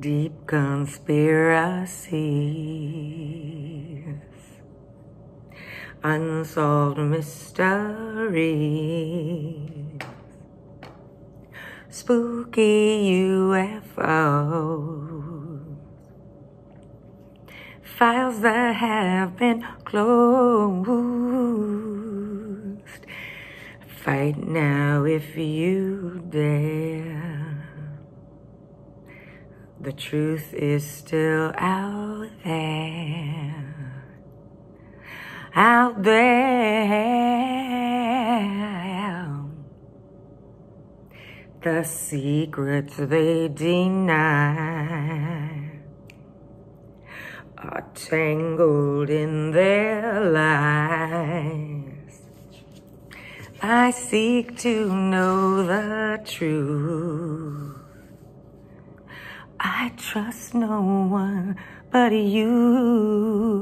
Deep conspiracies, unsolved mysteries, spooky UFO. files that have been closed. Fight now if you dare. The truth is still out there. Out there. The secrets they deny are tangled in their lies. I seek to know the truth. I trust no one but you.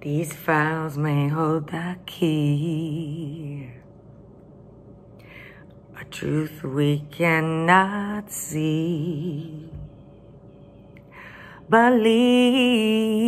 These files may hold the key. A truth we cannot see believe.